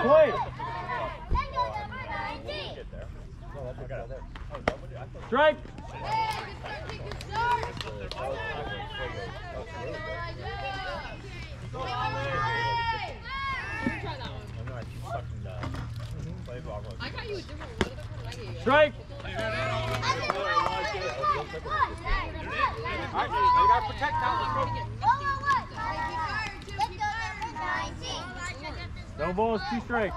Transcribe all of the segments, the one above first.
Play. Strike. I got? Strike. Protect now. Let's go. No balls, two strikes.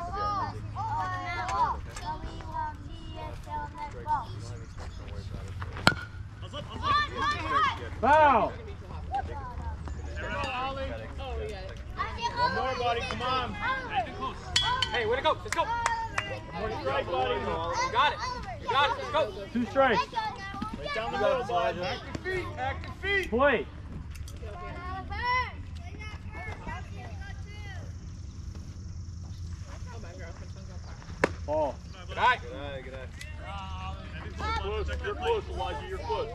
Foul. We got it. One more, buddy. Come on. Hey, way to go. Let's go. One strike, buddy. You got it. You got it. Let's go. Two strikes. Right down the middle, bud. Active feet. Active feet. Play. Oh my god, my tongue's on fire. Ball. Good eye. You're close. You're close, Elijah. You're close.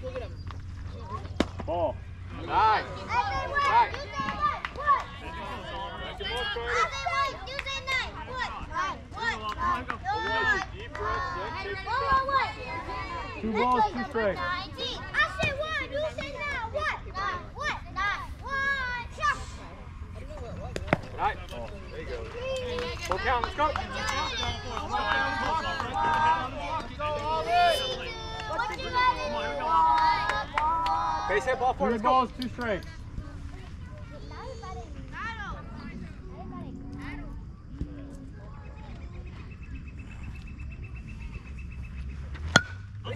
Look at him. Ball. Good eye. Elijah, deep breath. Then take the Two balls, two strikes. I said one. You said nine. What? Nine. What? Nine. One. Shot. Good eye. There you go. Count. Let's go. Base hit ball. Three Let's go. balls, two strikes. Go.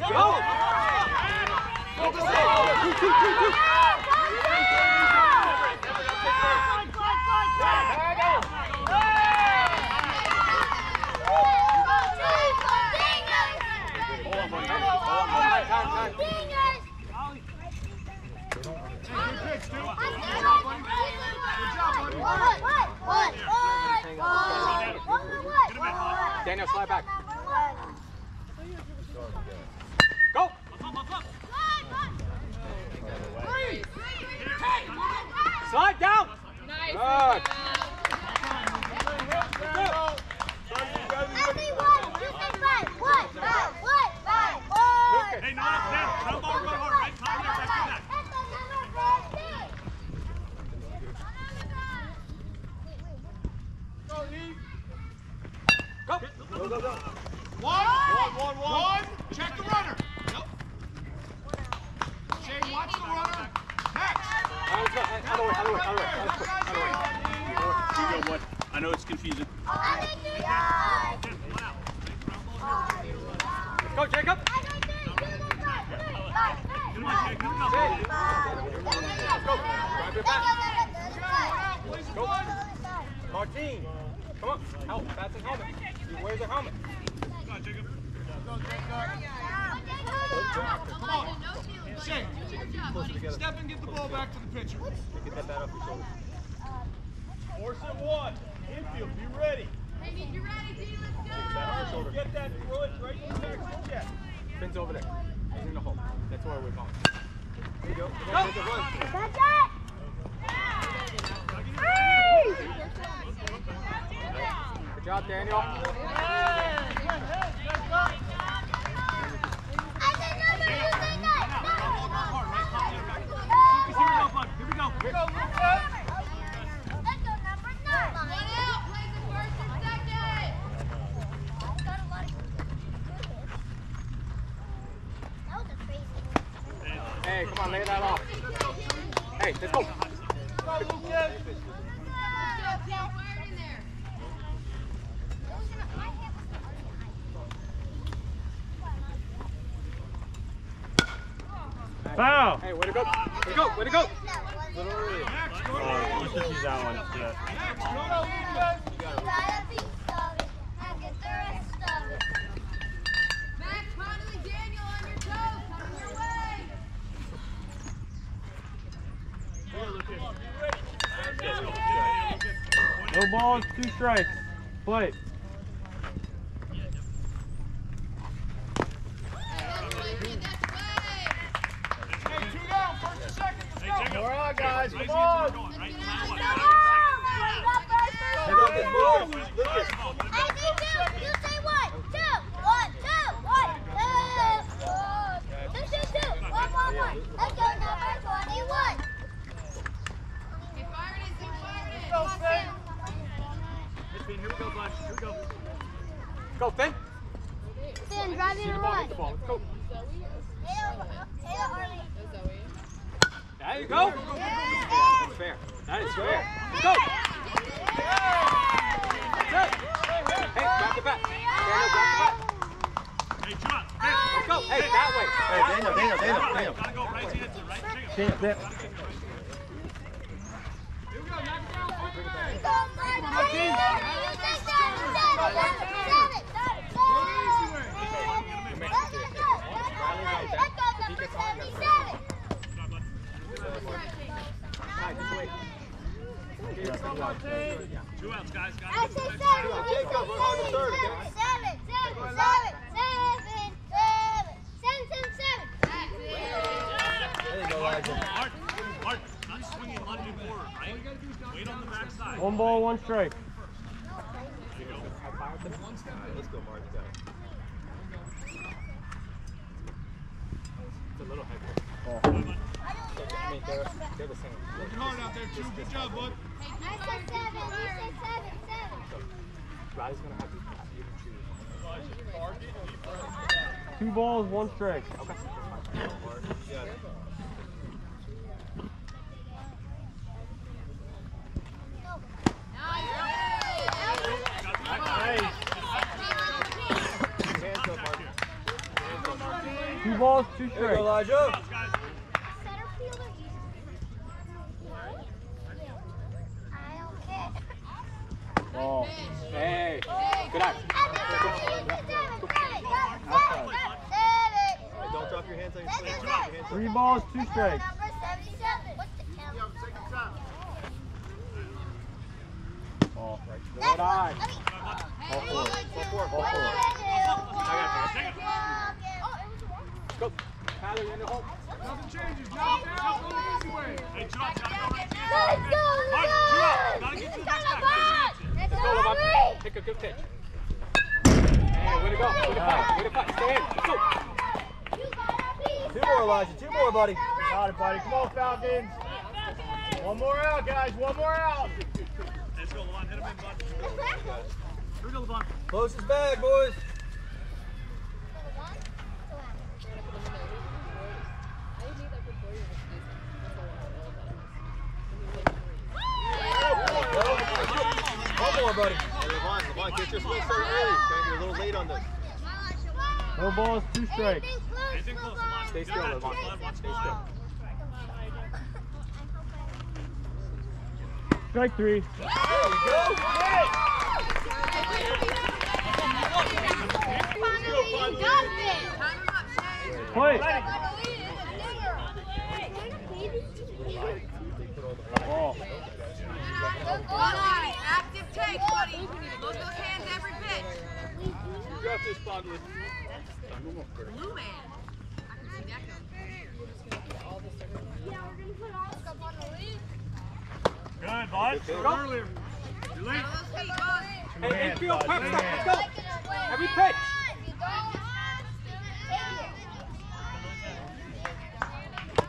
Time, time, time. Daniel, slide back. Go. Slide down. Nice. Good. Way to go. Way to go. Uh, let's just use that one. Yeah. No balls, two strikes. Play. on, guys. Come on. Come on. How about this, boys? Lucas. I need two. You say one. Two. One, two, one. Two. Two, two, two. One, one, one. Let's go number 21. Hey, fire it in, Zeke, fire it in. Go, Come on, Finn. Sam. Here we go, bud. Here we go. Go, Finn. Finn, drive See it the ball, one. hit the ball. Let's go. Halo, Halo, Arlie. There you go. That's fair. That is fair. Let's go. That's it. Hey, grab the bat. Daniel, grab the bat. Hey, John. Let's go. Hey, that way. Hey, Daniel, Daniel, Daniel, Daniel. Gotta go right to it, right? Daniel, Daniel. Alright, just wait. Two outs, guys. Got I it. said seven. Jacob, we're on the third, okay? Seven, seven, seven, seven, seven, seven, seven, seven. There you go, Elijah. Art, Art, not swinging under forward, right? Wait on the backside. One ball, one strike. Let's go, Mark. It's a little. Two balls, one strike. Okay. Mark, you got it. Hands up, Mark. Hands up, Mark. Two balls, two There you strikes. go, Elijah. Center fielder. I don't care. Ball. Hey. Good eye. Hey, don't drop your hands on your sleeve. Drop your hands Three balls, two strikes. Number 77. What's the count? Ball. Next one. eye. I mean, All four. Four, four, four, what four. did I do? I got Take it. Oh, it was one. Go. Tyler, you're in the hole. Nothing changes. Drop down. Go the easy way. Hey, John, gotta go right to it. Let's go, Mark, Levon! two outs. Gotta get to the Let's backside. go, Levon! Let's Let's go, go, Levon. Levon! Take a good pitch. Hey, way to go. Way to fight. Way to fight. Stay in. Let's go. You gotta be Two more, Elijah. Two more, buddy. Got it, buddy. Come on, Falcons. One more out, guys. One more out. Let's go, Levon. Hit him in, bud. Here we go, Levon. Close bag, boys. One more, buddy. Hey, Levon, Levon, get your slow start early. Okay, You're a little late on this. No balls, two strikes. Anything close, Levon. Stay still, Levon. Levon, Stay still. Strike three. There you go. Play. Ball. One eye, active take, buddy. Look those hands every pitch. Drop this, Bogley. Blue man. I can see that coming. Good, bud. Go. Earlier. You're late. Out of those feet, go. Hey, infield, prep step. Let's go. Every pitch.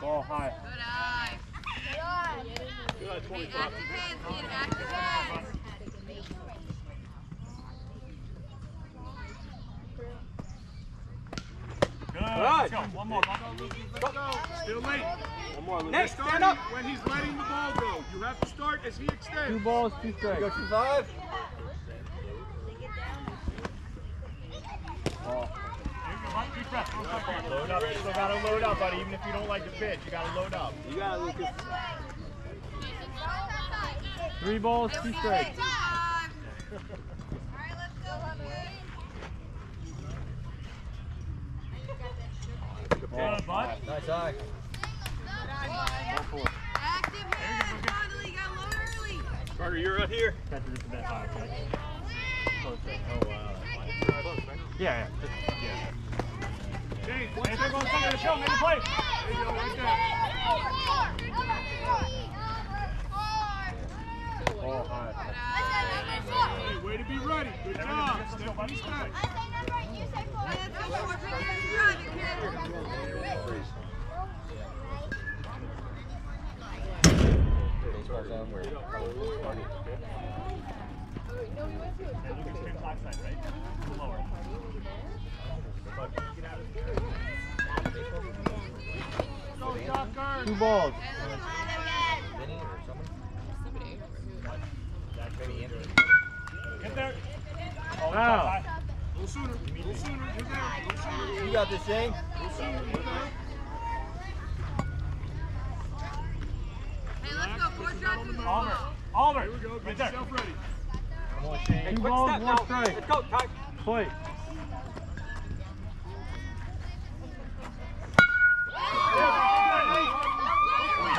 Ball high. Good eye. Good eye, Hey, 25. active hands, kid, active hands. Good. Good. Go. One more. Bud. Still late. One more, You're Lucas. Stand up. when he's letting the ball go. You have to start as he extends. Two balls, two strikes. Go two five. Ball. You go, bud. Deep breath. Load up. You still gotta load up, buddy. Even if you don't like the pitch, you gotta load up. You got it, Lucas. Three balls, two what do you strikes. think? Two five. All right, let's go, Good, eye. Active hands. Carter, you're right here. Just? Oh. Yeah. James, anything on second the show, make a play. There you go, right there. High. Hey, way to be ready. Good job. Stephanie Stack. I say number and you say four. Let's go forward. Pick it and drive it, kid. Two balls. Get there. Wow. Go sooner. Go sooner. You're there. Go sooner. You got this, Shane. Go sooner. You're there. Hey, in. Play.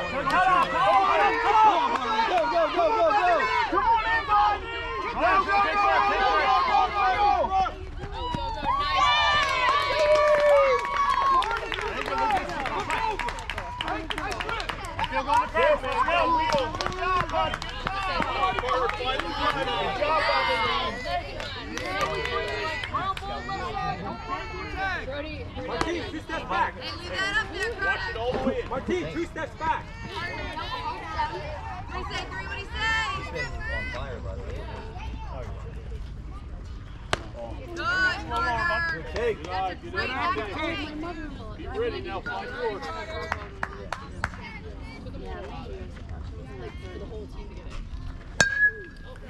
Come on, come on, come on. Go, go, go, go, go. Come on in, guys. Go, go, go, take care, take care. Still going to first. Let's go. Good job, buddy. Good job, buddy. Martine, two steps back. Hey, leave that up there, Carter. All the way in. Martine, two steps back. Three say three. What do you say? Good, Carter. Take. That's a great effort. Get ready now. Fly forward. Get there tight. Get there tight. Get Yeah, there you go. Mitchell, play's not over. Play's not over. Let's go. Come on. Good. Hey, nothing's changed. No one behind you. Ground You're ball. going first. Don't have to go. Good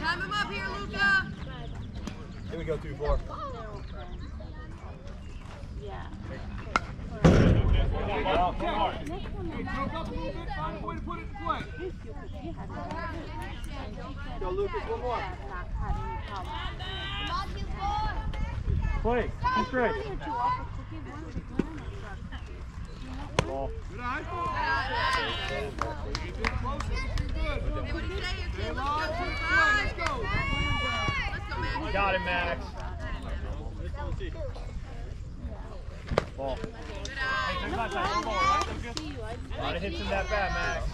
Time him up here, Luca. Here we go, two, four. Well, come on. Hey, choke up a little bit. Find a way to put it in play. Go, Lucas, one more. Play. Two strikes. Ball. Good eye. Getting close. Everything good. Hey, what do you say, your Stay kid? alive. Let's go, Put it in two play. five. Let's go. Let's go, Max. Got it, Max. Ball. Hey, eye. take my time. Come right? A lot of hits in that bat, Max.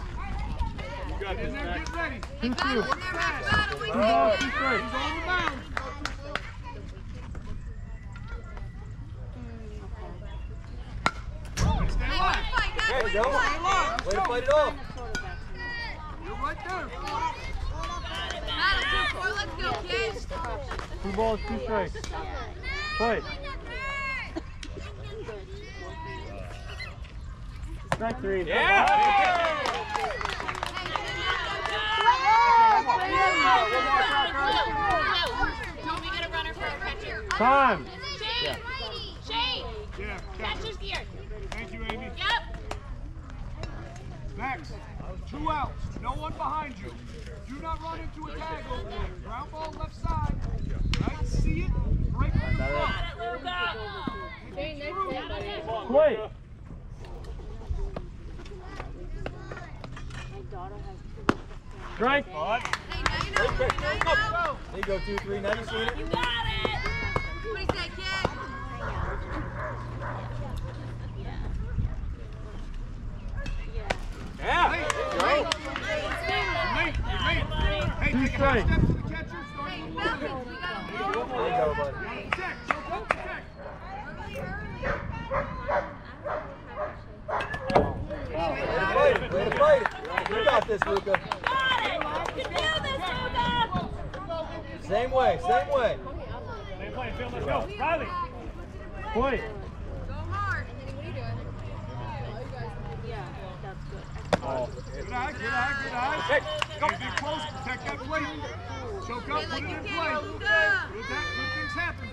You got this, Max. Get ready. Hey, Two battle two. in there, Max. Battle. We Two can. He's on the mound. Stay alive. one fight, Max. There you go. fight. Way to fight it off. You're right there. Battle two, four. Let's go, kids. Two balls, two strikes. Play. Strike three. Don't we get a runner for a catcher? Time. Shane! Shane! Yeah. Catcher's gear. Thank you, Amy. Yep. Max, two outs. No one behind you. Do not run into a tag over there. Ground ball left side. Right? See it? Break from the front. Play. Strike. On. Hey, now you know. Now you know. There you go, two, three. Now you seen it. You got it. What do you say, kid? Yeah. Hey, There you go. Late, late. Hey, Two take a half strikes. step to the catcher. Start Hey, a little Falcons, bit. we got a There you go, buddy. Protect. Choke up, protect. Way to fight it. Way to fight it. You got this, Luca. Same way, same way. Same play, field. Let's go. Riley. Play. Good good good close, protect that. Choke up, put it in. Good, things happen.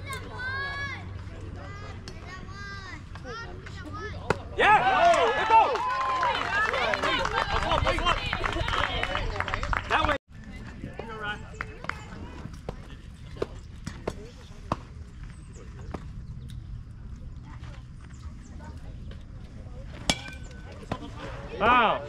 Yeah! Oh! Let's. That way. Wow.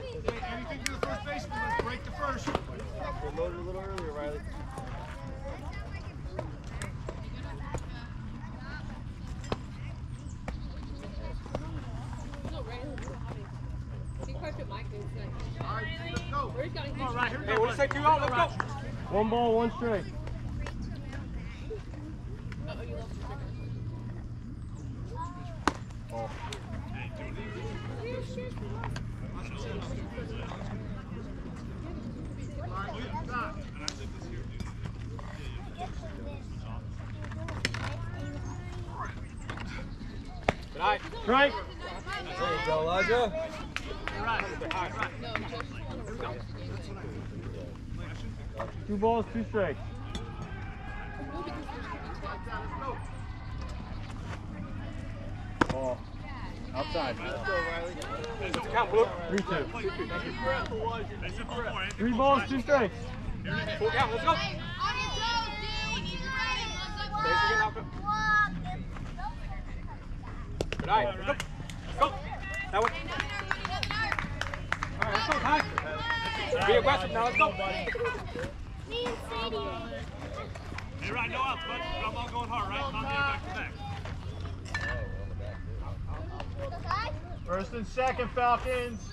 All right, here we go. Let's go. One ball, one strike. 56. Falcons.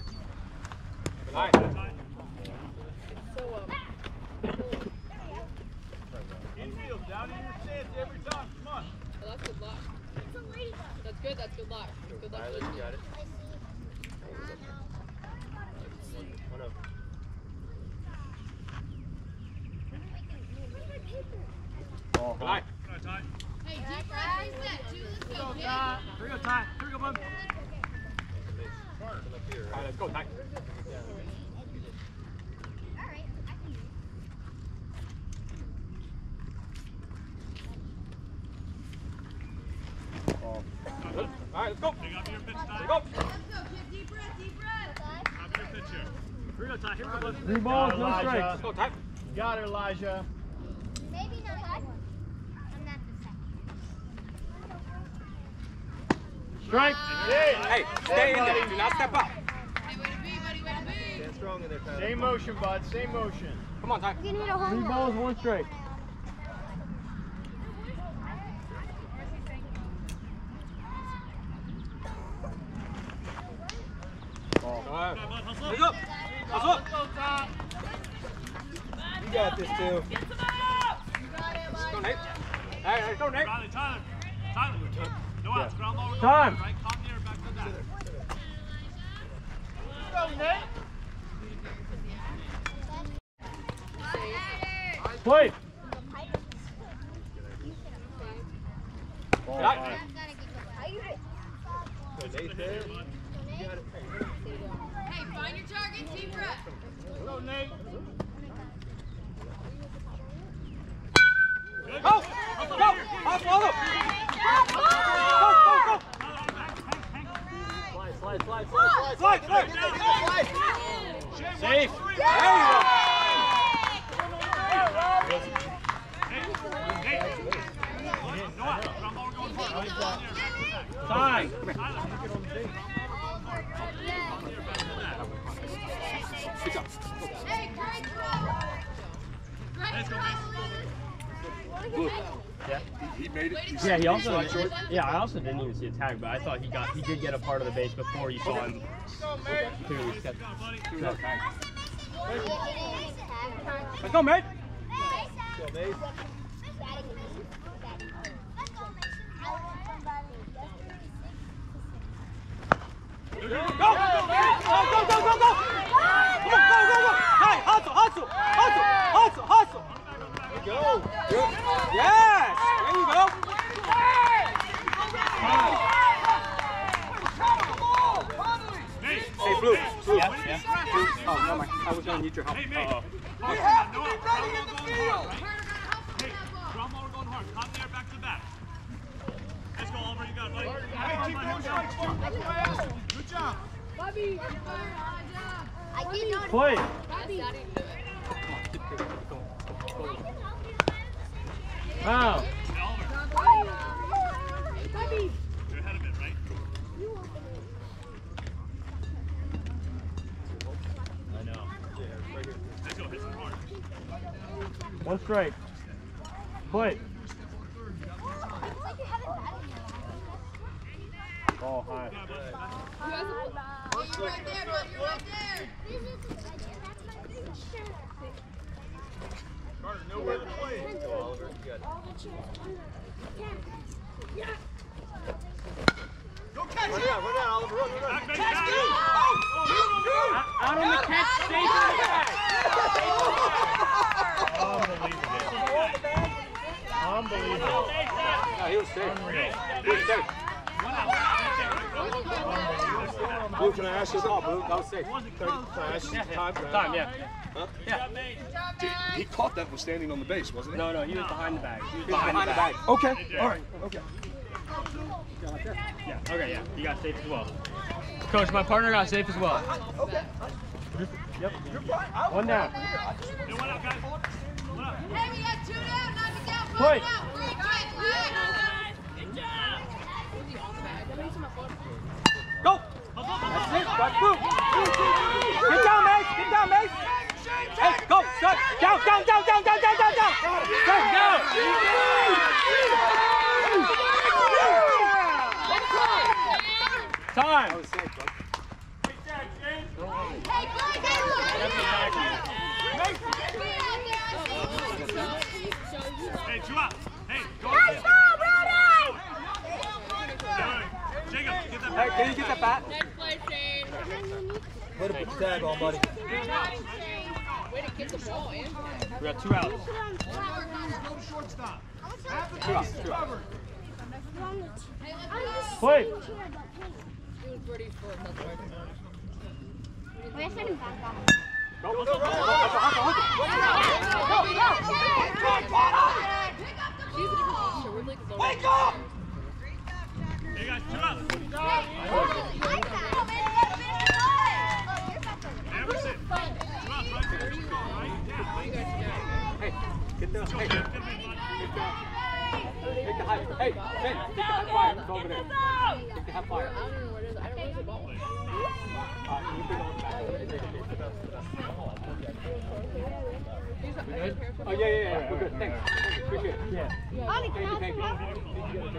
Elijah. Maybe not. I'm not the second. Strike. Hey, hey stay in there. Do not step up. Hey, way to be, buddy. Way to be. Stand strong in there, Tyler. Same motion, bud. Same motion. Come on, Ty. Three balls, one strike. Ball. Go. Hustle up. Hustle up got this, too. Get some out! You. Go, Nate. Go, Riley, Tyler. Tyler, no yeah. outs. Ground ball, Time. Right, come near, back to that. Go, Nate. Play. He also, yeah, I also didn't even see a tag, but I thought he got, he did get a part of the base before you saw him clearly. Let's go, man. Blue, can I ask you a call, Blue? That was safe. Can I ask you time? Time, yeah. He caught that was standing on the base, wasn't he? No, no, he was behind the bag. He was He was behind the bag. bag. Okay. All right. Okay. Yeah, okay, yeah. You got safe as well. Coach, my partner got safe as well. Okay. Yep. One down. Yo, what up, guys? What up? Hey, we got two down. Knock it down. Play. Play. Out. Great catch, Max. Go! That's it. That's boom. Get down, Mace. Get down, Mace. Hey, go. Start. Down, down, down, down, down, down, down, down. Go, down. Time. That was safe, bud. Hey, play, Hey, two up. Hey, go. Nice ball, Brody! Jacob, get that Hey, can you get that bat? Next play, Put a tag on, buddy. Way to get the ball in. We got two outs. Go shortstop. Have the bases covered. Play. Go, go, go, go. Wake up! Hey, guys, two up. Emerson. Two up, right? Right? Yeah. Hey, get the, hey, get the, take the high, hey, Ben, take the high fire, it's over there. Take the high fire. I don't know where it is. I don't know where's the ball. Uh, you can go back. Oh, yeah, yeah, yeah, we're good, thanks. Appreciate it. Yeah. Ollie, can thank you. I?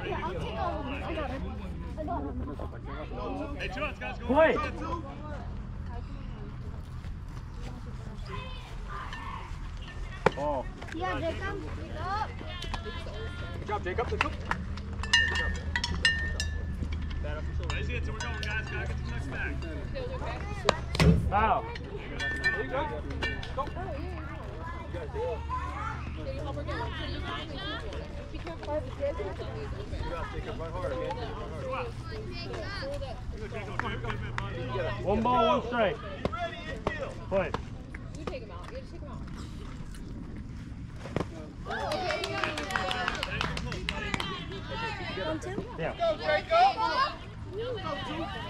Yeah, I'll take all of them. I got it. I got it. Hey, two guys. Go. Play. Ball. Yeah, Jacob. Good job, Jacob. Let's go. Raise we're going, guys. Gotta get the next bag. Foul. There you go. Go. One ball, one strike. Play. You take him out. You just take him out. Yeah.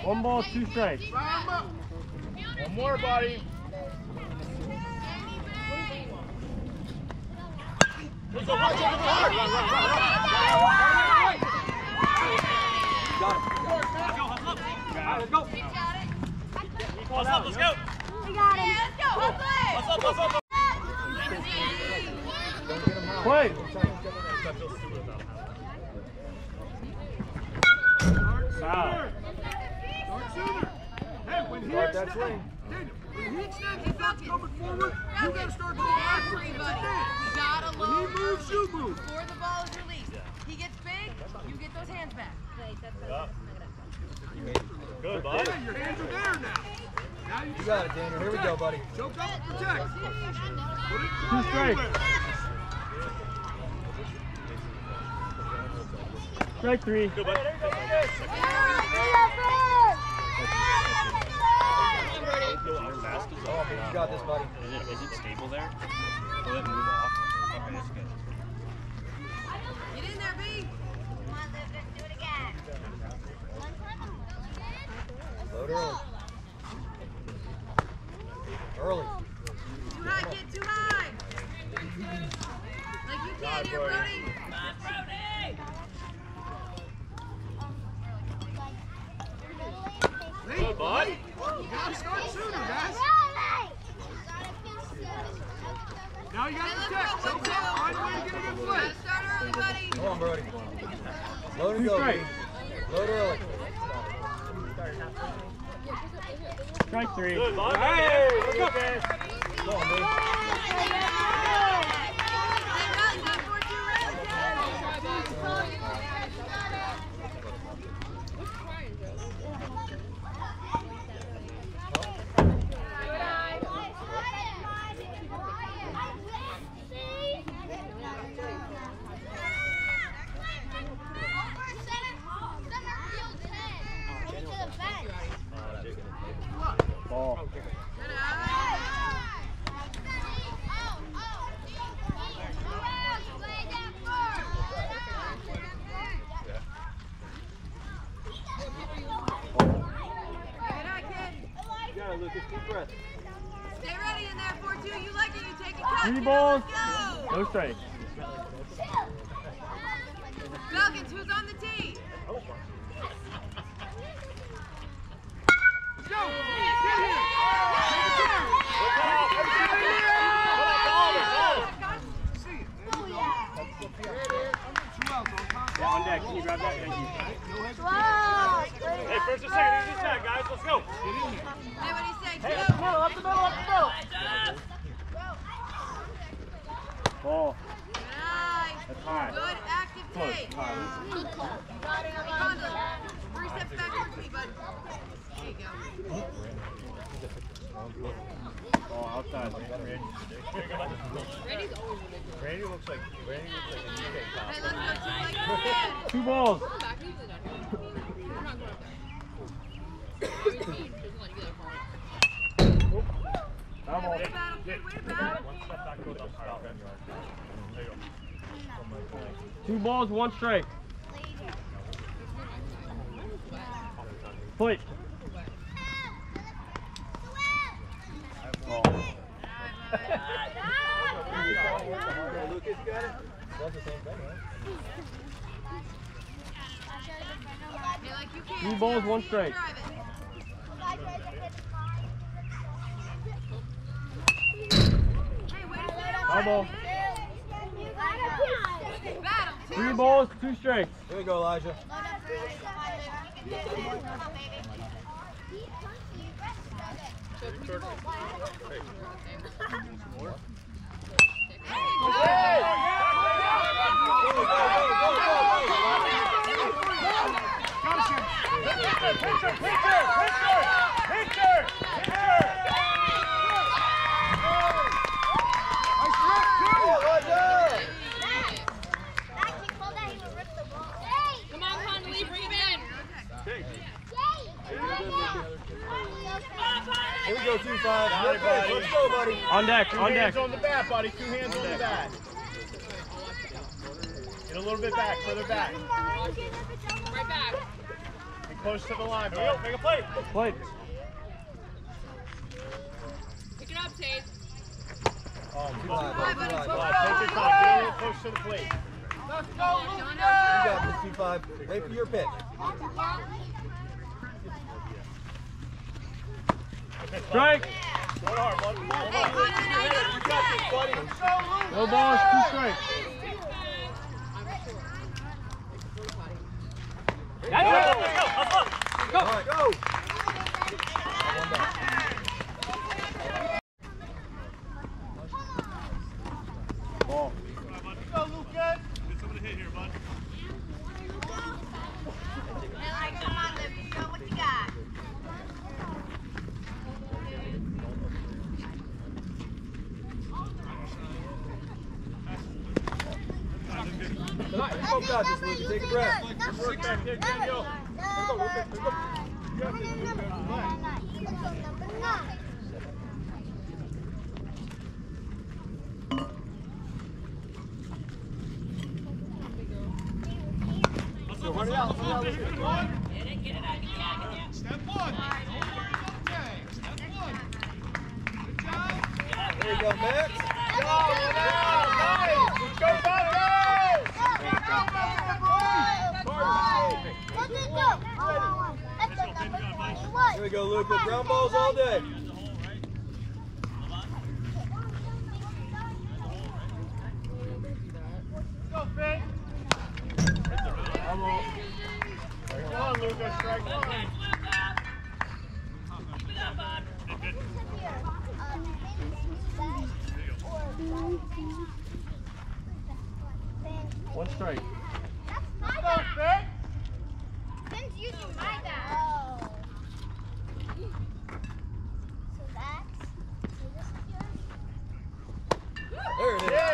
One ball, two strikes. One more, buddy. Got it. Let's go, hustle up. All right, let's go. Hustle up, let's go. We got him. Hustle up, hustle up. Play. Foul. Hey, when he extends, Daniel, when he extends his bats coming forward, you gotta start going after him. Everybody, gotta When he moves, you move. before the ball is released. He gets big, you get those hands back. Good, bud. Hey, your hands are there now. Now you, You got it, Daniel. Here we go, buddy. choke up, protect. Put it Two anywhere. Strike three. Good, bud. You got this, buddy. Is it, is it stable there? Will it move off? Okay, that's good. Get in there, B. Load early. Early. Too high, kid, too high. Like you can here, Brody. on, bud. You gotta start sooner, guys. Now you gotta protect. Don't go. Find a way to get a good play. Come on, Brody. Load and go. Straight. Load early. Strike three. Good, bud. Hey, let's go, guys. Come on, dude. Yeah. Hey, like you can't. Two balls, one strike. Drive it. Hey, way to battle. Foul ball. Battle. Two. Three balls, two strikes. Here we go, Elijah. Elijah! Come on, Connolly, bring him in. Here we go, 2-5. Good pitch. Let's go, buddy. On deck, on deck. on the bat, buddy. Two hands on the bat. Get a little bit back, further back. Right back. Be close to the line, Here we go. bud. Make a play. Plate. Pick it up, Tate. Oh, 2-5, buddy, 2-5. Bud, take your time. Get a little close to the plate. You got this, 2-5. Wait for your pitch. Strike. Go hard, bud. Come on, Hey, Conlon, how you got buddy. No balls, two strikes. Let's go. Let's go. All right, go. One back. Ball. Get some of the hit here, bud. Hey, like, come on, Livy. Show what you got. You both got this, Lucas. Take a breath. Work back there, Daniel. Let's go, Lucas. Let's go. Number nine. So run it out. Run it out, Lucas. Step one. Don't worry about tag. Step one. Good job. There you go, Max. Let's go, Buffalo! Let's go. Let's go, number 21. Here we go, Lucas. Ground balls all day. ball. Come on, Luca, strike one. One strike. That's my bat. Finn's using my bat. So that's. So this is yours. There it is. Yeah. One more, buddy, one more. And what? Wait. My bat first.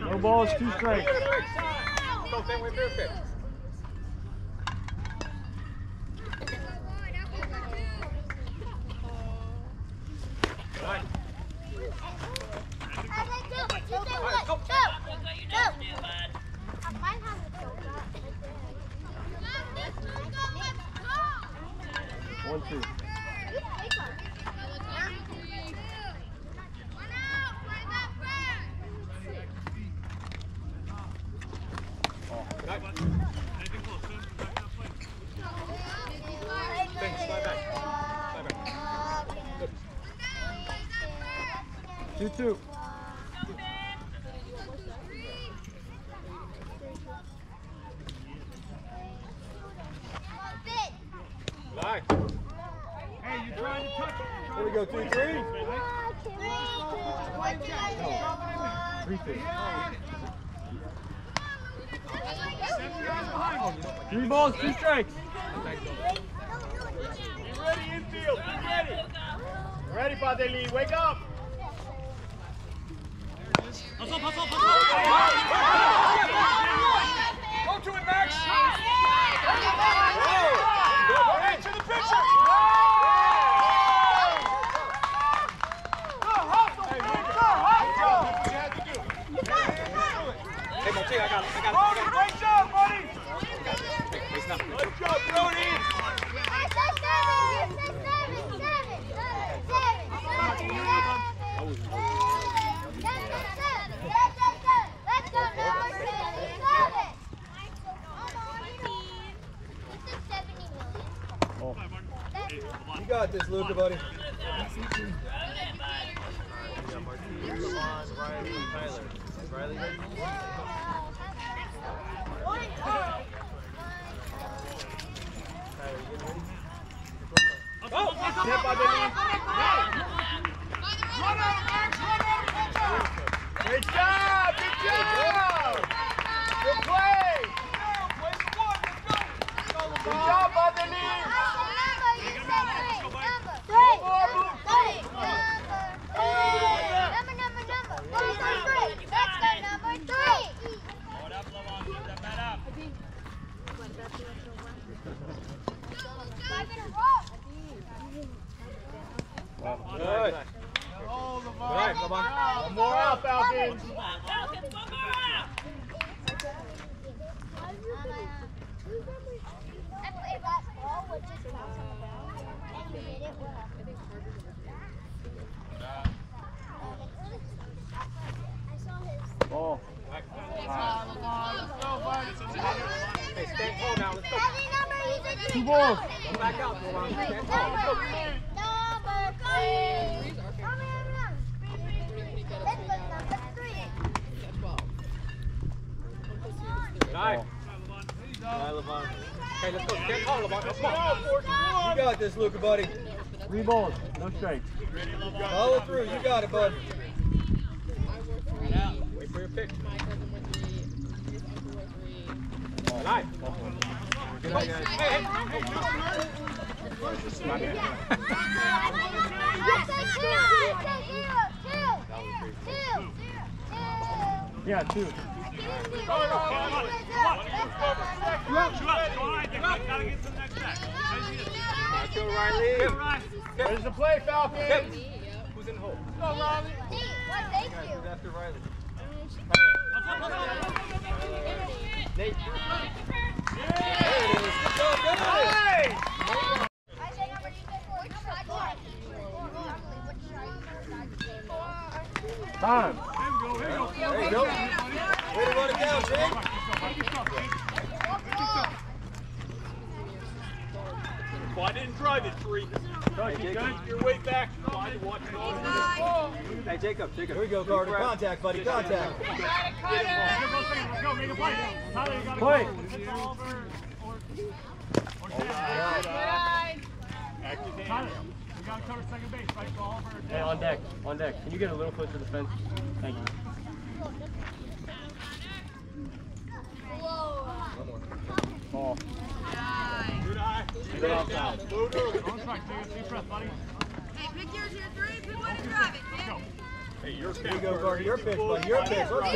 No balls, two strikes.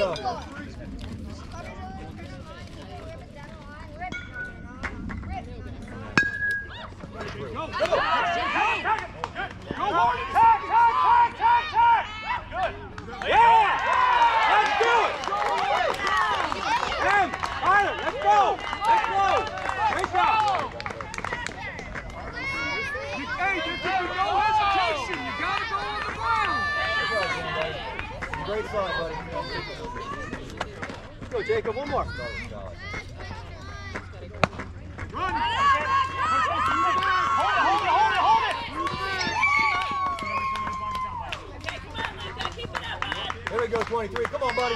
Pitch. Let's go. Go hard. Tag, tag, tag, tag, tag. Good. Yeah! Let's do it! Em, Tyler, let's go! Let's go! Great job! Hey, there can be no hesitation. You gotta go on the ground. Great slide, buddy. Let's go, Jacob. One more. Run. Hold it, hold it, hold it, hold it. There we go, 23. Come on, buddy.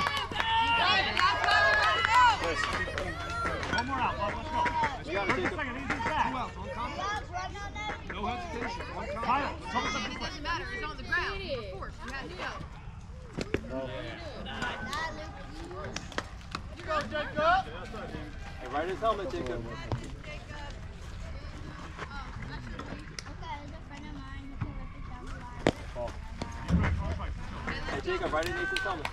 One more out, bud. Let's go. You got it, First and Jacob. second, easy as Two outs, one contact. No hesitation. One Tyler, contact. tell us It doesn't matter. It's on the ground. Of course, you had to go. Hey, right his helmet, Jacob. Hey, Jacob, right in Nathan's helmet.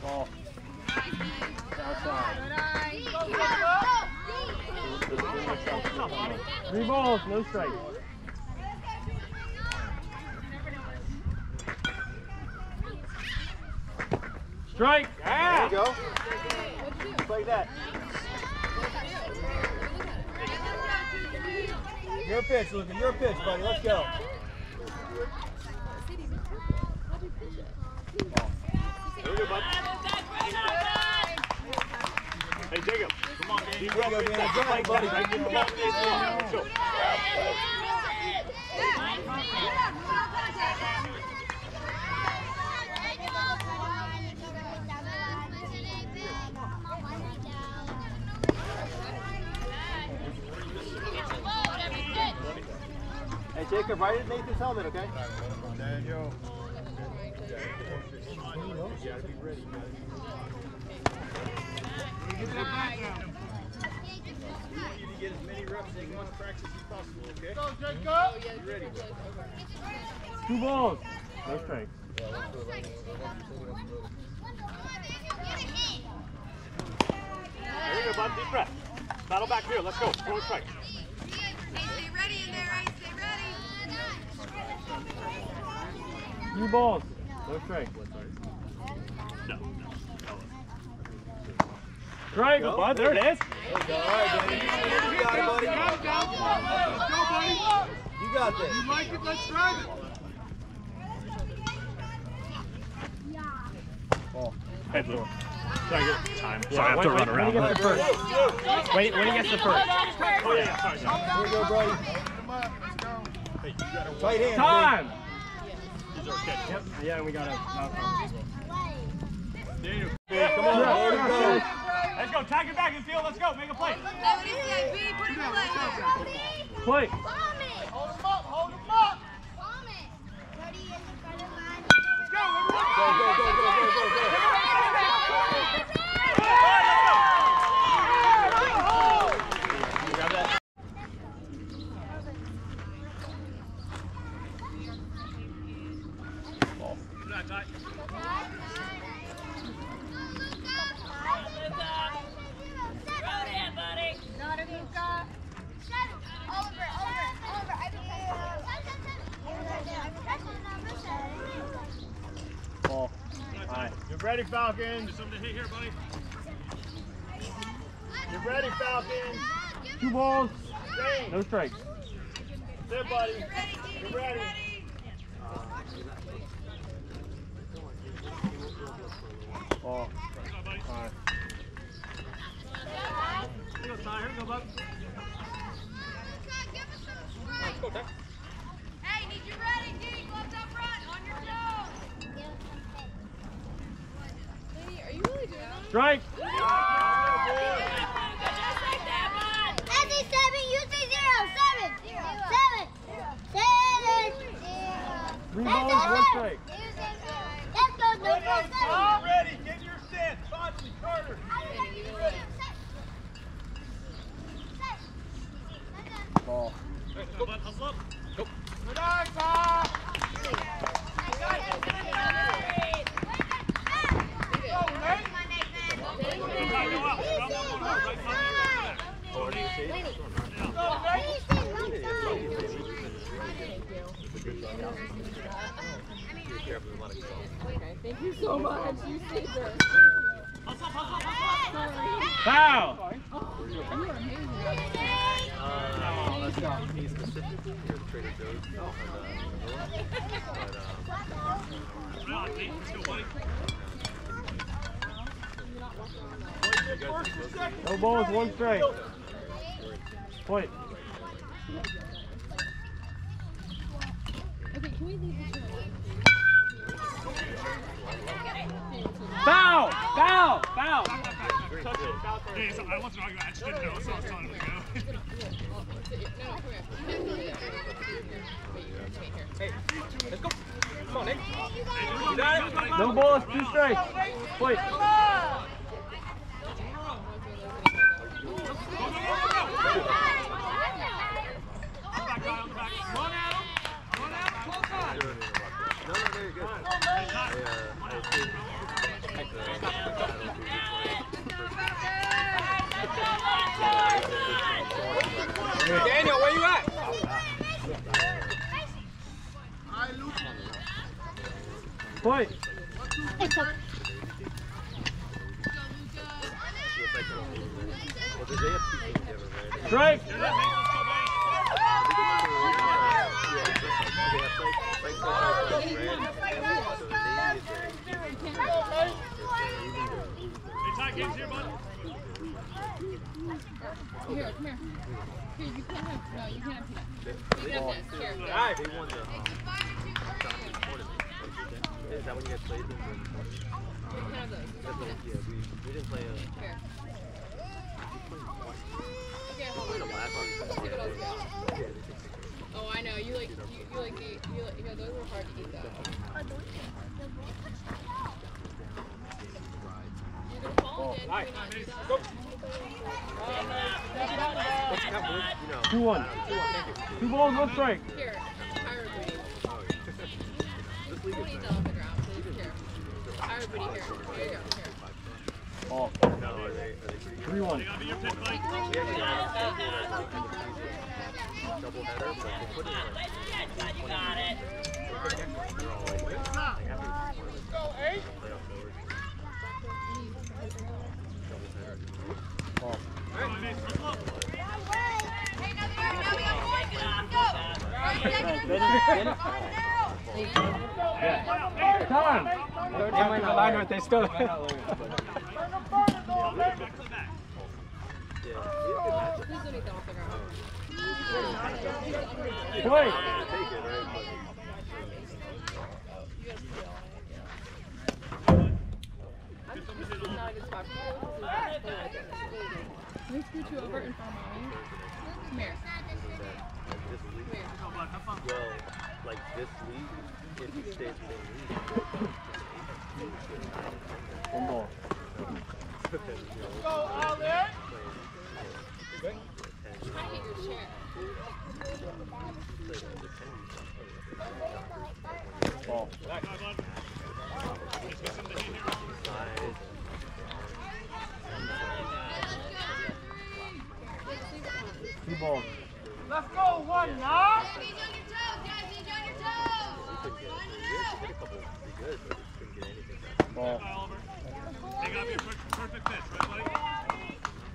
Ball. Outside. Three balls, no strike. Strike. There you go. Just like that. Your pitch, Luca. Your pitch, buddy. Let's go. There we go, bud. Hey, Jacob. Come on, man. Here we go, Dan. Drive, buddy. Right, get the ball. Let's go. Hey, Jacob, right in Nathan's helmet, okay? Get that back down. Get as many reps as you want to practice as possible, okay? Go, Jacob! Hmm? Oh, you ready? Two balls, no strikes. There you go, bud. Deep breath. Battle back here. Let's go. Go on strike. Hey, stay ready in there. Hey, stay ready. Two balls, no strikes. Strike, bud. There it is. All right, Danny. You got it, buddy. Got it down. Let's go, buddy. You got this. You like it? Let's drive it. Hey, Blue. Try to time. Yeah, Sorry, I have to when- run around. When he gets the first. When, when he gets the first. Oh, yeah, sorry, sorry. Here we go, Brody. Tight hand. Time. These are okay. Yep. Yeah, we got a it. Daniel. big. Come on, Brody. Go. Let's go. Tag it back in field. Let's go. Make a play. Say what he said, B. Put him away. Play. Hold him up, hold him up. Ready in the front of line. Go, go, go, go, go, go, go. Grab that. Good night, Ty. Oliver, Oliver, Oliver, I Ball. Aye. Get ready, Falcons. Something to hit here, buddy. Get ready, Falcons. Two balls, Stay. no strikes. Sit, buddy. Get ready. Ball. Five. Here you go, Ty. Here you go, bud. Go, Dex. Hey, need you ready, D. Gloves up front, on your toes. Lady, are you really doing that? Strike. Nancy, seven, you say zero. Seven. Seven. Seven. Three balls, one strike. Let's go, no more seven. Ready, get your stance. Bosley, Carter. Ball. Go. Hustle up. Good eye, Tom. Ty, go out. Drum one going hard. Right side to your back. Okay, thank you so much. You saved her. Hustle up, hustle up, hustle up. Sorry. Foul. You are amazing. He's specifically here at Trader Joe's on the but um, Right on, Nate. Let's go, buddy. No balls, one strike. Point. Okay, can we leave this room? Foul. Foul. Foul. Hey, so I wasn't arguing. I just didn't know, so I was telling him to go. No, no, come here. Hey, let's go. Come on, Nick. You got it. No balls, two strikes. Point. Back guy on the back. Run at him. Run at him. Close on. no, no, very good. I, uh, I think, uh, I don't think Daniel, where you at? Point. well, did they have two teams together, right? Strike. Yeah, Nate, let's go, Hey, Ty, game's here, come here. Here, you can't have, no, you can't have peanut. You can have this. Here, here. Alright. They won the tournament. Is that when you guys played them? You can have those. That's yeah, we, we didn't play uh, a, Here. Okay, hold on. last one. Look at all Yeah. Oh, I know. You like, you, you like eat, you like, yeah, those were hard to eat though. You're gonna fall again. Alright. Can we not do that? Go. What's the count, Bruce? You know. Two one. Two one. Two balls, one strike. Here, Ira Booty. Oh. This league Don't is eat nice. that off the ground, please. Here. Ira Booty, here. Here you go. Here. Ball. No, are they, are they pretty good? Three one. They gotta be your pit, buddy. We actually had a schedule as like end of season double header, but they put it in like 20 minutes. They're all like, like after the tournament, playoff numbers, double header. Ball. Come on, Nate, hustle up. Hey, now we are, now we are. Let's go. Right, Get second it, third. They might not line right, they still. Back to the back. Yeah, it's a good matchup. Please don't eat that off the ground. Point. You're gonna take it, right? But I'm, this is not a good spot for you. Can we scoot you over in front of mommy? Come here. Come here. Go, bud. Have fun. well, like this league, if you stay in the same league, One ball. then, you know, Go, Allen. I hate your chair. Ball. Go. Let's get some to hit here. size, Two balls. Let's go, one, y'all. He's on your toes, guys. He's on your toes. couldn't get, Line we it out. actually hit a couple pretty good, but just couldn't get anything done. Ball. Bye, Oliver. They gotta be a per- perfect pitch, right, buddy?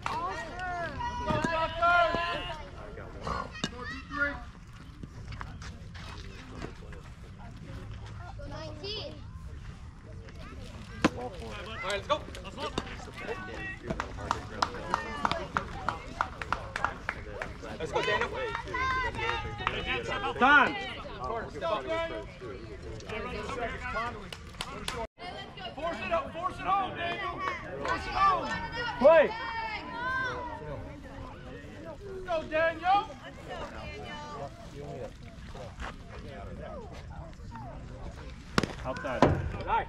Go, Tucker. I got one. Go, two, three. Ball four. All right, let's go. Let's look. Let's go, Daniel. Hey, Dan, step up. Time. Force it up, force it home, Daniel. Force it home. Play. Go, Daniel. Outside. All right.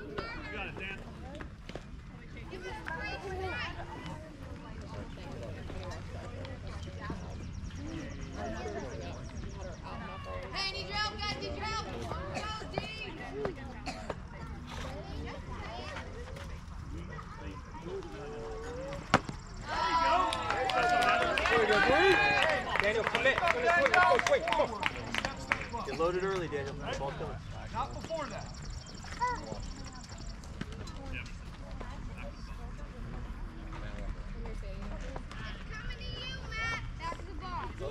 You got it, Dan. Hey, need your help, guys, need your help. Go, D. There we go, three. Daniel, commit. Swing, swing, go, swing. Get loaded early, Daniel. Ball's coming. Not before that. Coming to you, Matt. That's the ball. Go,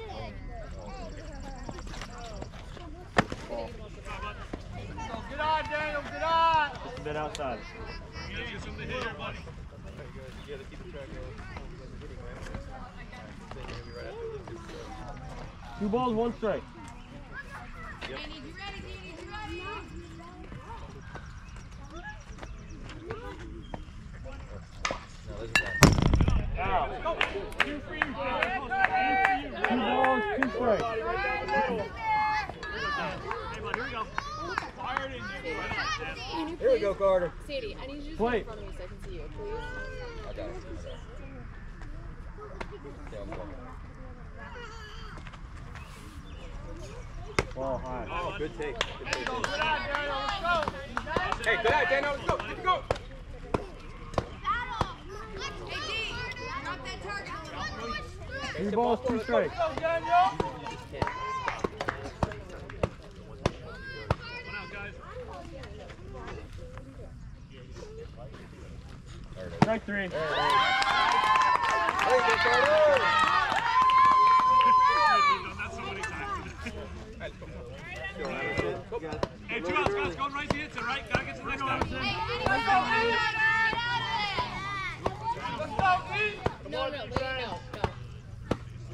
get on, Daniel, get on. Just a bit outside. You gotta get something to hit here, buddy. You gotta keep the track of hitting, man. Then you're gonna be right after Lucas. so. Two balls, one strike. Hey, need you ready, D, you ready. No, this is that. Out. Two for you, Two balls, two strikes. Here we go. Fire it in there. Right on, Dan. Here we go, Carter. Sadie, I need you to Play. stand in front of me so I can see you, please. I got it. I got it. Yeah, I'm going. Ball high. Oh, good take. Good take. Go, get on, Daniel, let's go. Hey, good night, Daniel. Let's go. Keep it going. Hey, D, drop that. Three balls, two strikes. Go, Daniel. One out, guys. Strike three. There you go, Carter. We've done that so many times. Hey, two outs, guys. Going right to hits it, right? Gotta get to the next out. Let's. No, no, no, no.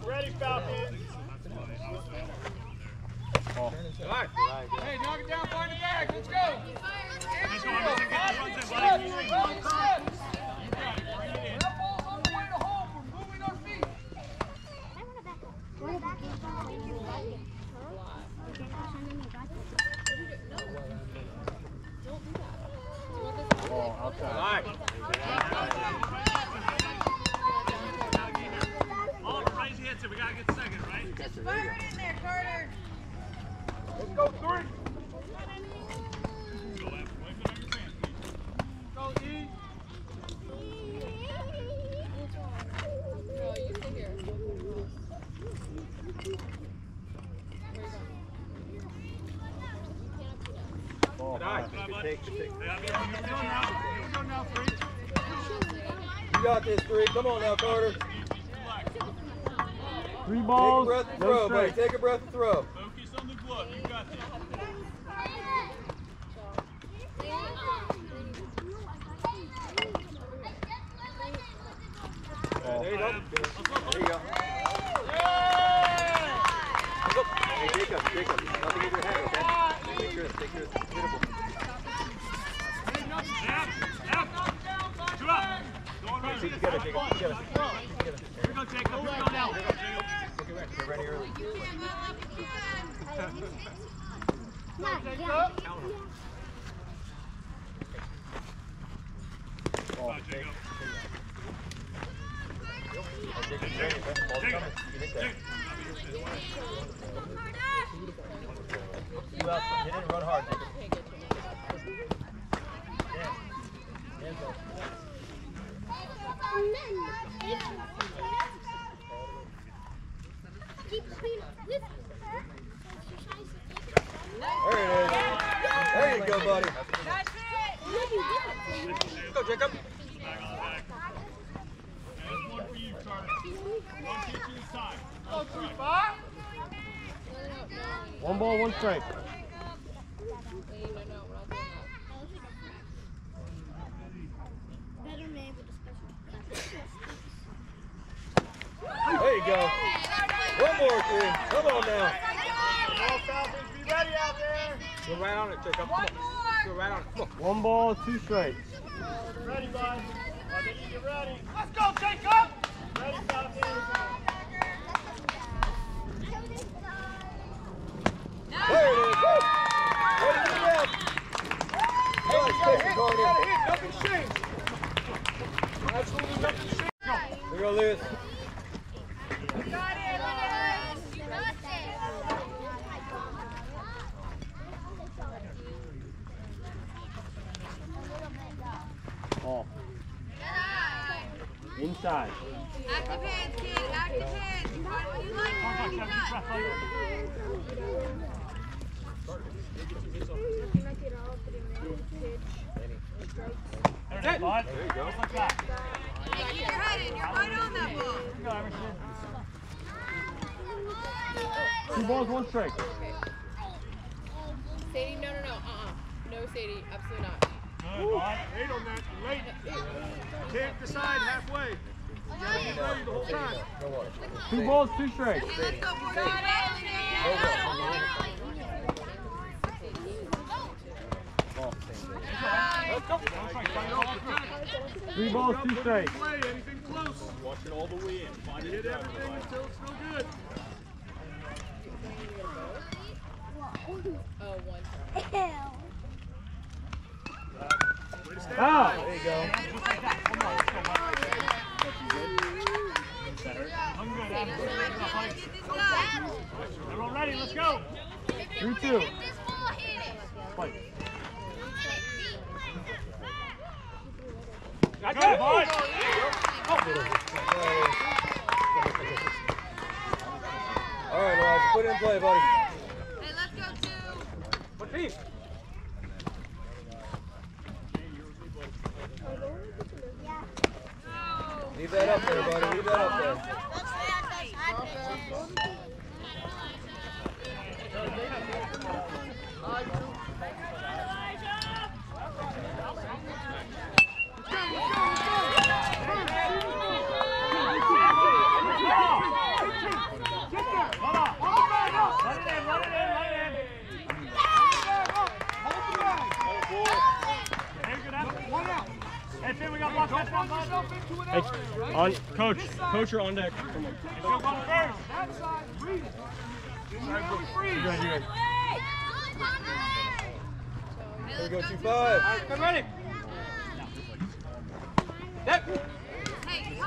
Ready, Falcons. All right. Hey, knock it down, find the bag. Let's go. Let's go, Anderson. Get the runs in, buddy. That ball's on the way to. We're moving our feet. Ball All outside. right. All crazy hits it. We gotta get second, right? Just fire it in there, Carter. Let's go, three. Go after. Wipe it on your pants, please. Go, E. No, you stay here. Ball high. Good Good take. Take. Hey, I'm gonna get you now. Here we go now, three. You got this, three. Come on now, Carter. Three balls. Take a breath and throw, buddy. Take a breath and throw. Bud. There you go. Just like. Hey, keep your head in. You're right on that ball. Here you go, Emerson. Two balls, one strike. Sadie, no, no, no. Uh-uh. No, Sadie. Absolutely not. Good, bud. Eight on that. Late. Can't decide halfway. You gotta be ready the whole time. No water. Two balls, two strikes. Hey, let's go, boys. Keep battling it. Let's go. Three balls, two strikes. Anything close. Watch it all the way in. Find Hit everything until it's no good. Oh, one. Way to stay Out. There you go. Good, Hey, Emerson. let's go, buddy. Get this done. Everyone ready? Let's go. Three, two. Fight. Go, bud. All right, Elijah, put it in play, buddy. Hey, let's? Leave that up there, buddy. Leave that up. Come on. Let it in, let it in, let it in. Hey, good out. One out. Hey, Finn, we got block Don't that one, run bud. yourself into an Hey, on coach, coach, you're on deck. Come on. Go, bud. That side, read it. You know, freeze. You guys, you Here we go, go, two two, five. five. Come ready. Yep. Hey.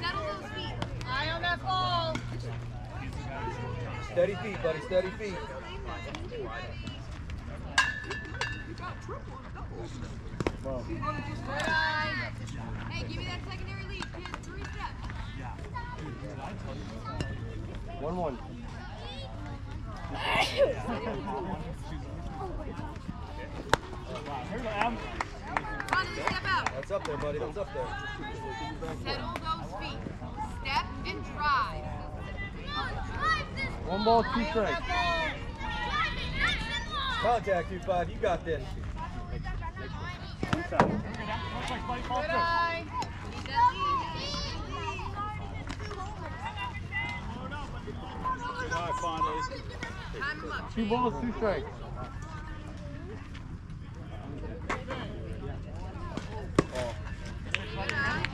Settle those feet. Eye on that ball. Steady feet, buddy. Steady feet. Hey, give me that secondary lead, kid. Three steps. One, one. That's up there, buddy. That's up there. Settle those feet. Step and drive. One ball, two strikes. Contact, two five. You got this. Two balls, two strikes.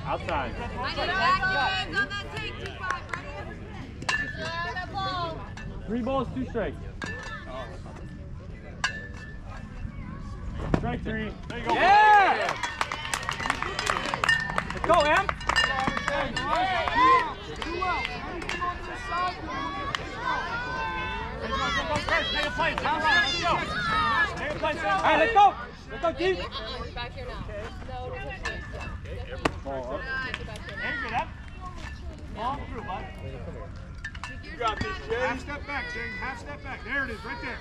Outside. Three balls, two strikes. Strike three. There you go. Yeah. Let's go, Em. First. Take a play. Take a run. Let's go. Take a play. All right, let's go. Let's go. Uh-uh, you're back here now. No, don't touch me. Ball up. Get back here now. Hey, good, Em. Fall through, bud. You got this, Jay. Half step back, Jay. Half step back. There it is, right there.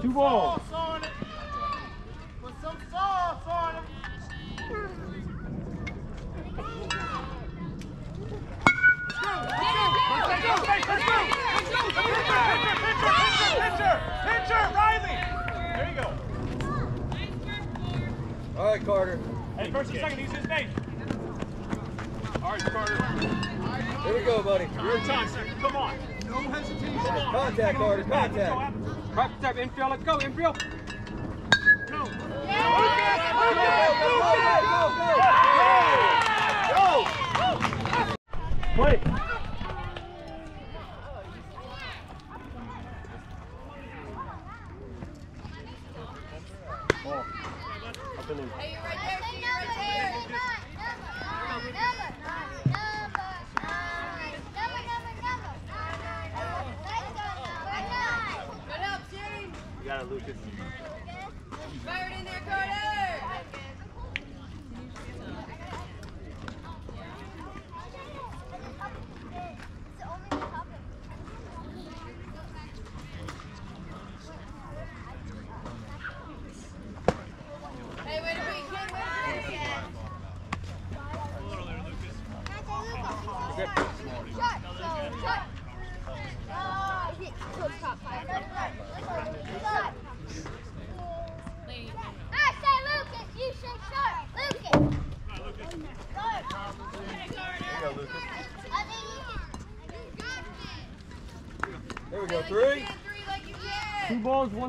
Two balls. Put some sauce on it. All right, Carter. Hey, first and second, use his name. All right, Carter. Here we go, buddy. Your time, sir. Come on. No hesitation. Contact, Carter. Contact. Contact, infield. Let's go, infield. Go. Yeah. Go, go, go, go, go, go, go. Play.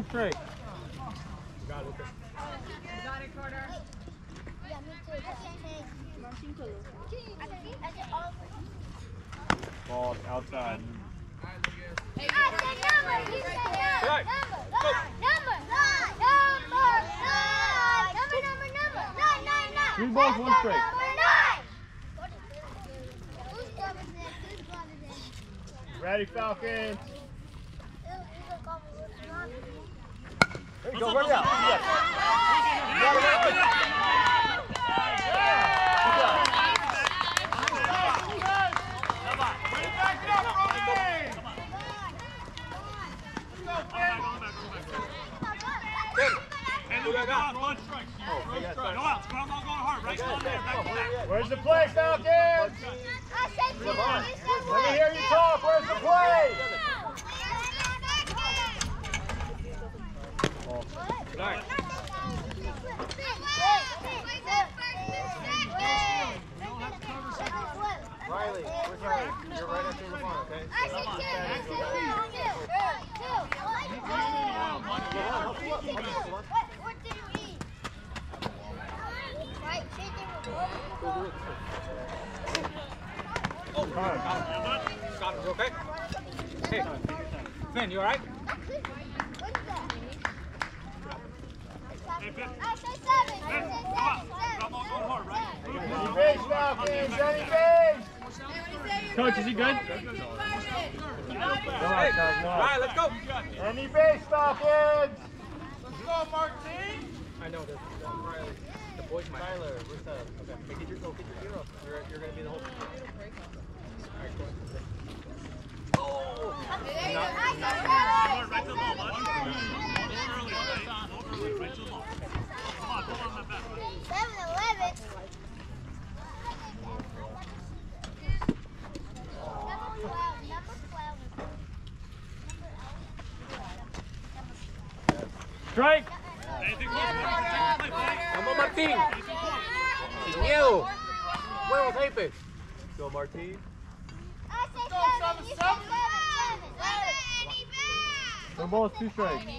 straight. Got it. Got it, Carter. Ball outside. Hey, I said number. You said number. Number. Number. Number. Number. Number. Number. Number. Number. Nine. Three balls, one straight. Number nine. Ready, Falcons. Strike! Vamos, Martín! Sin miedo! Huevos, Apex! Go, Martín. Vamos, two strikes.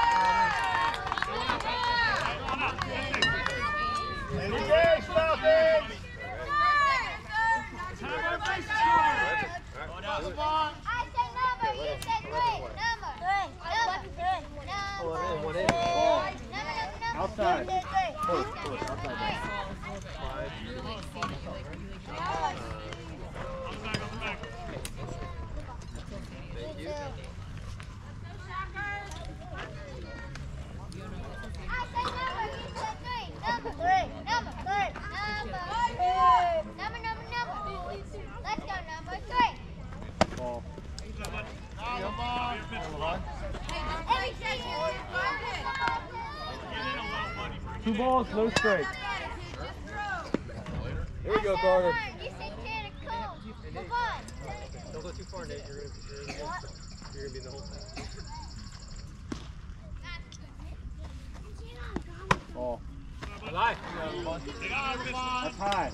outside. Two balls, no strikes. Here we go, Carter. Don't go too far, Nate. You're gonna, you're gonna, you're gonna be in the whole thing. Ball. Alive. That's high.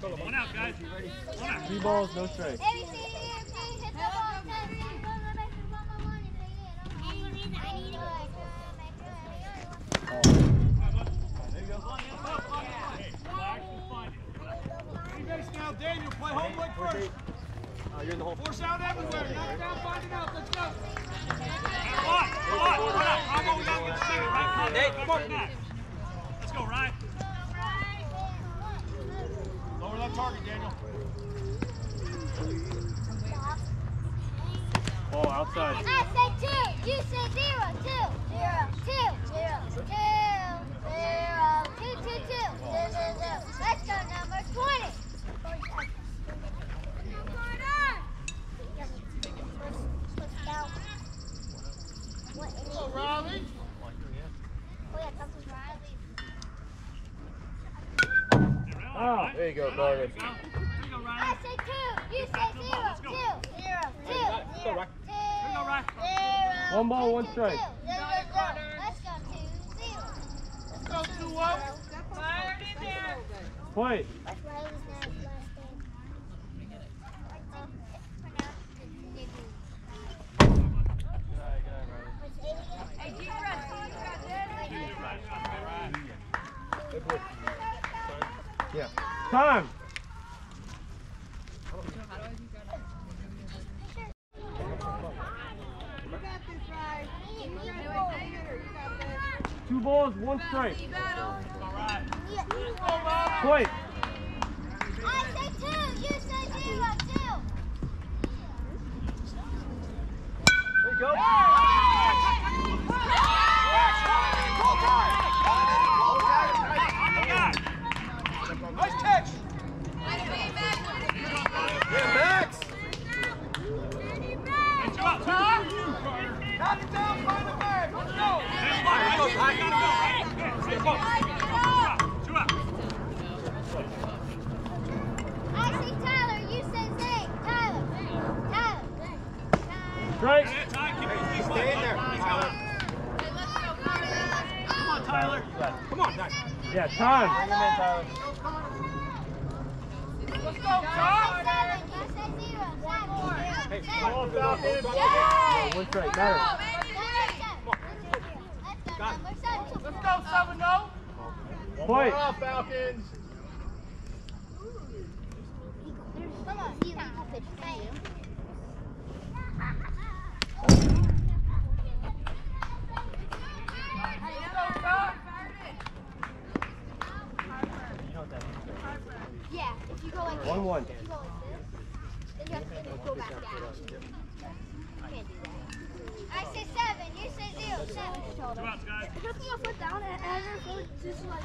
One out, guys. One out. Three balls, no strikes. Daniel. Play home leg first. Uh, you're in the hole. Force out everywhere. Knock down, find it out. Let's go. Right? Lower that target, Daniel. Ball outside. I said two. You said zero. Two. Zero. Two. Zero. Two. Zero. Two. Two. Two. Zero. Zero. Zero. Let's go number twenty. What inning? Go, Riley. Oh yeah, that's Riley. Oh. There you go, Carter. Here you go, Ryan. I said two. You said zero. Two. Zero. Two. Zero. Two. Here you go, Ryan. Zero. One ball, one strike. Let's go two zero. Let's go, two it was not his last name. Hey, deep breath. You got this. Yeah. Time. Two balls, one strike. Play. I said two. You said zero. There you go. Nice catch. Yeah, Max. Hey, two out, two out. Knock it down, find the bag. Let's go. Hey, come on, right? You gotta go, right? Hey, two out, two out. I said Tyler. You said Zane. Tyler. Tyler. Tyler. Strike. Hey, Ty, keep it, keep it. Stay in there, He's Tyler. going. Come on, Tyler. Come Let's go, Tom. Seven. You said zero. Seven. Hey, Seven. come on, Falcons. One strike. Matter. Let's go number seven. Let's go, seven, no. Play. More up, Falcons. Come on, you eagle pitch. Thank you. Yeah, if you go like One, this, one. you go like this, then you have to go back down. Can't do that. I say seven, you say zero. Seven. Two outs, guys. If I put my foot down and I never go just like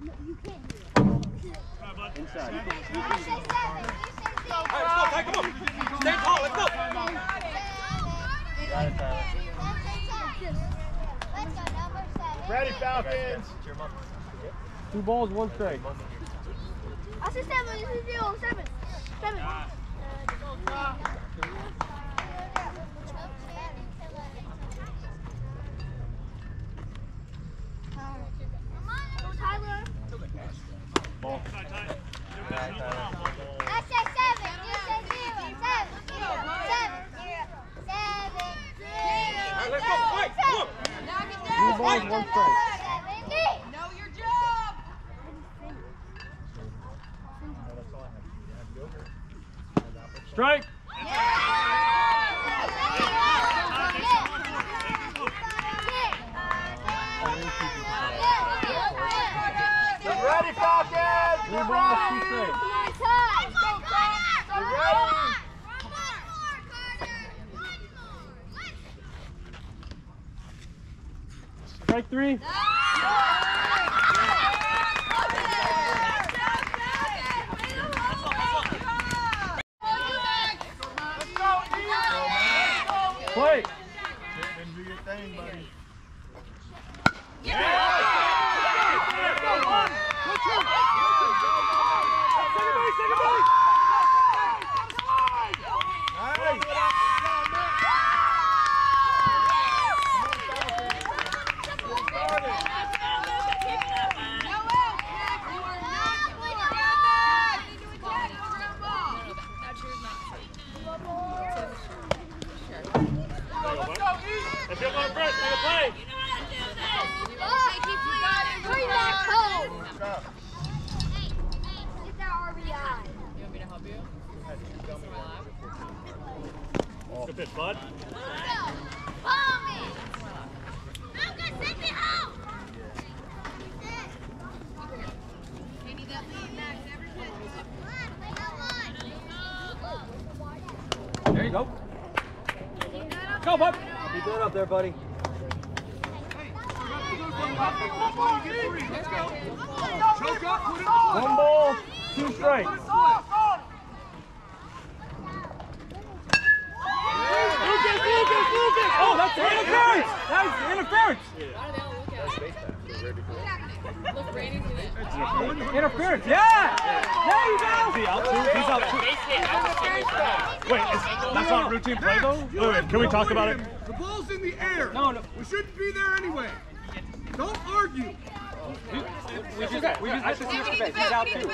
No, you can't do it. Come bud. Inside. I say seven, you say zero. All right, let's go, Ty. Come on. Stay tall. Let's go. Got it, Tyler. Let's go, number seven. Ready, Falcons. Two balls, one strike. I said seven, you said zero. Seven. Seven. Go, uh, go. Go, bud. Be good up there, buddy. Choke up, put it One ball, two strikes. Lucas, Lucas, Lucas! Oh, that's interference! That's interference! Why do they all look at me? Oh, look, Brady's in it. Interference, yeah! There you go! Is out too? He's out too. Wait, is, that's not routine play though? Wait, wait, can we talk about it? The ball's in the air. No, no. We shouldn't be there anyway. Don't argue. We just, we just missed the switch to base. He's out too.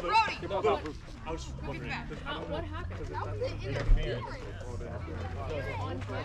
Brody. I was just wondering. Oh, what happened? On foot?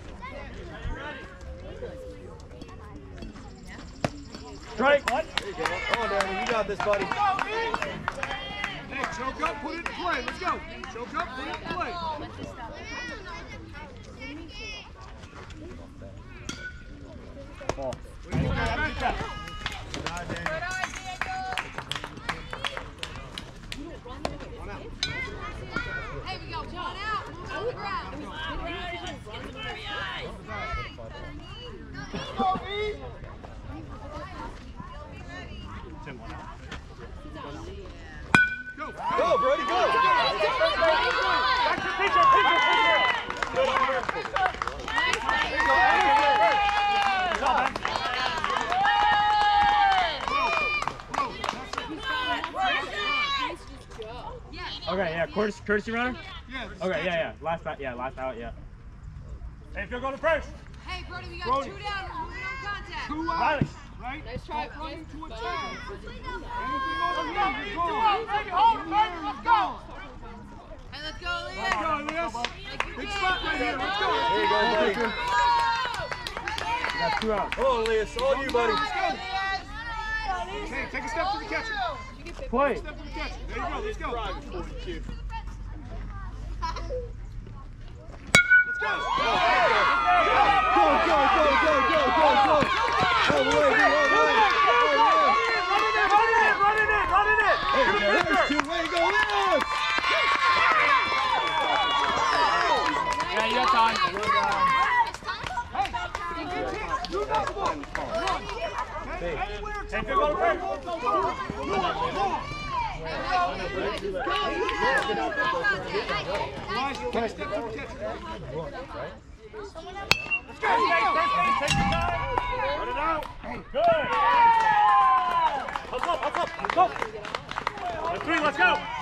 Strike. Come on, Daniel. You got this, buddy. Hey, choke up, put it in play. Let's go. Choke up, put it in play. Ball. Good eye, Daniel. Hey, we got one out. Move on the ground. Go. Go, Brody, go. Back to pitcher, pitcher, pitcher. Good on her. Good job, man. Okay, yeah, courtesy, courtesy runner? Yeah. Okay, yeah, yeah. Last out, yeah, last out, yeah. Hey, if you're going to press. Hey, Brody, we got Brody. two down. We're moving on contact. Two out. Riley. Right? Nice try, Don't run into a nice tag. try. Anything over here, you're gone. Let's go. Hey, let's go, Leah. Let's go, Elias. Like you Big did. spot right here. Let's go. There you go, buddy. Got two outs. Come on, Elias. All you, buddy. Okay, take a step to the catcher. Play. Step to the catcher. There you go. Let's go. Go. Go, go, go, go, go, go, go. All the way, all the way. All the way. Hey, there's two. Way to go, Elias. Yeah, you got time. Hey, anywhere Hey, if you're going to press. Go, go, go. Go, go. Can I step? Let's go! Let's go, let's go, let's go! Let's go!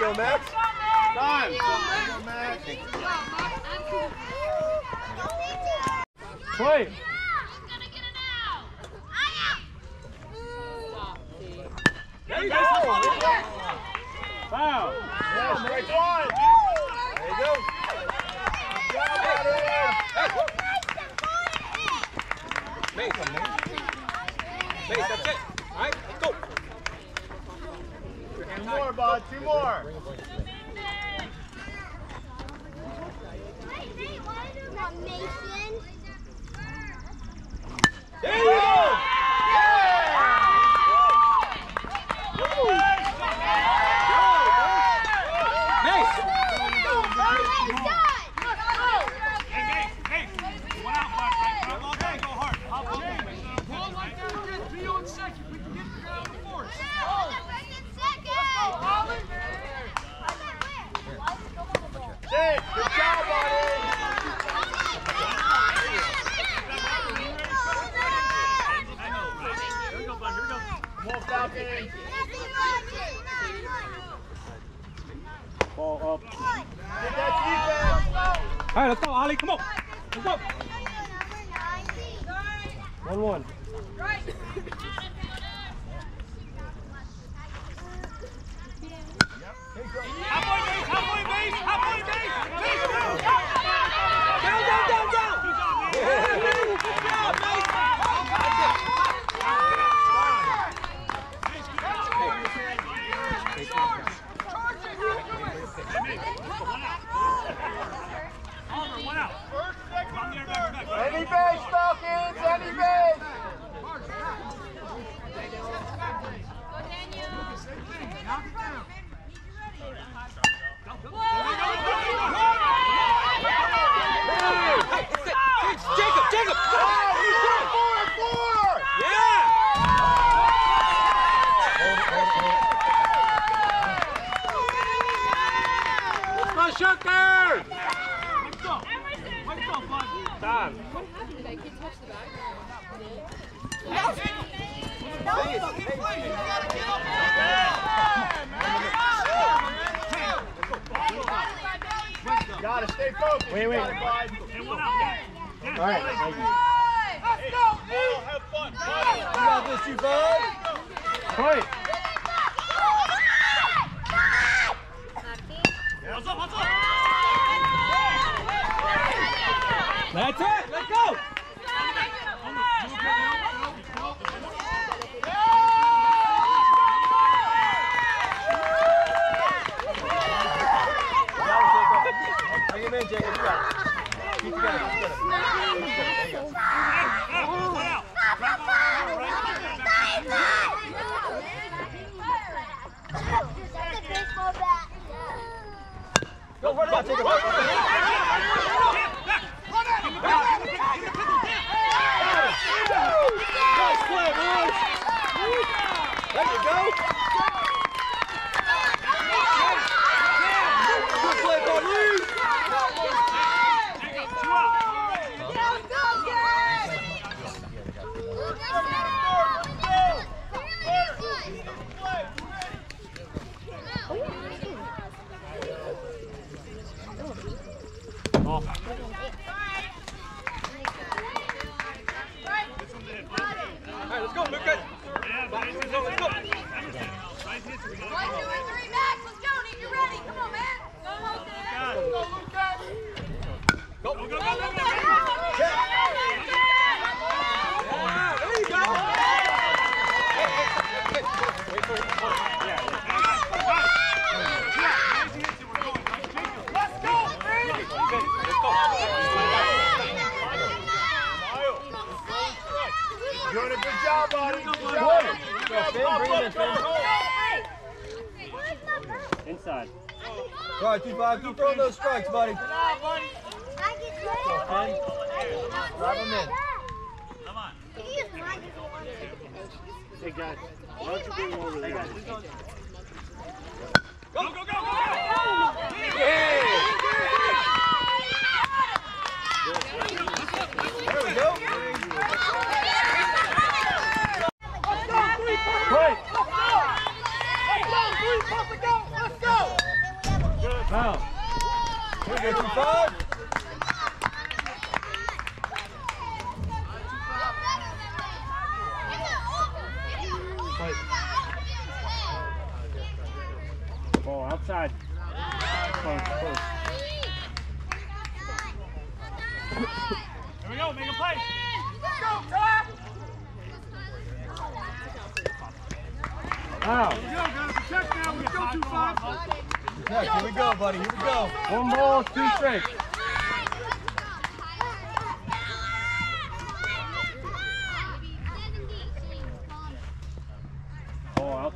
go, Max. Time. Go, Max. Play. There that's it. Two more, bud. Two more.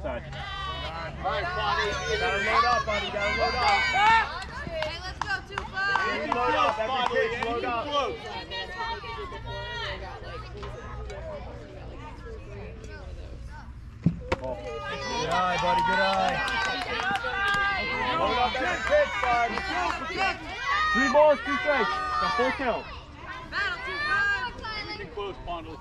Ball outside. All right, Bonnie. Gotta load up, buddy. Gotta load up. Hey, let's go, two five. Load up. Every kid, load up. Close. Ball. Good eye, buddy. Good eye. Load up every pitch, bud. Three balls, two strikes. Got full count. Battle, two five. Get close, bundle.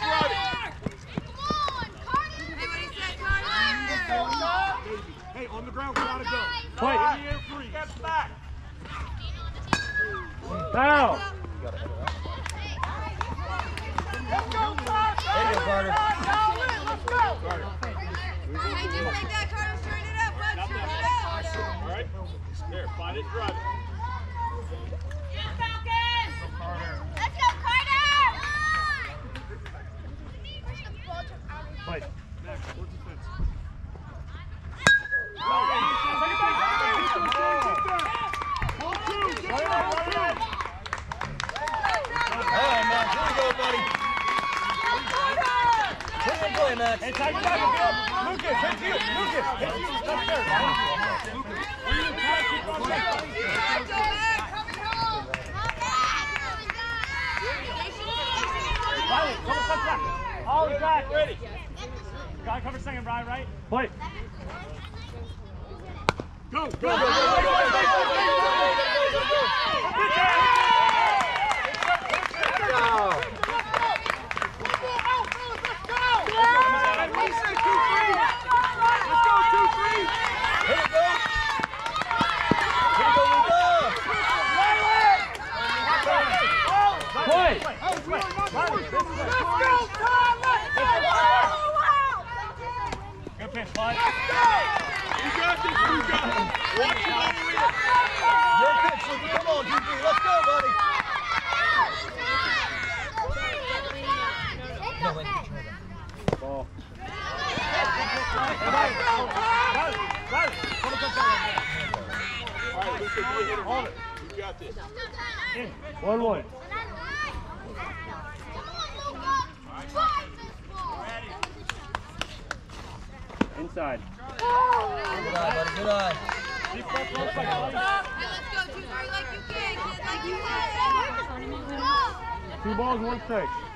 on the ground, we gotta go. Play. In the air, freeze. Steps back. Foul. There you go, Carter. Hey, just like that, Carter. Straighten it up, bud. Straighten it up. All right, there, find it, drive it. Let's go, Carter! Play. Next, towards the fence. Ball two, get two, ball two. All right, Max. Here we go, buddy. Put it in play, Max. Hey, back a bit. Lucas, hit you, Lucas, hit you. Step there, right? Back, go back. Coming home. Riley, come on, back. Ollie, back. Ready. Gotta cover second, Brian, right? Play. Go, go, go, go, go, go, go, go, go. Hey, Five. six.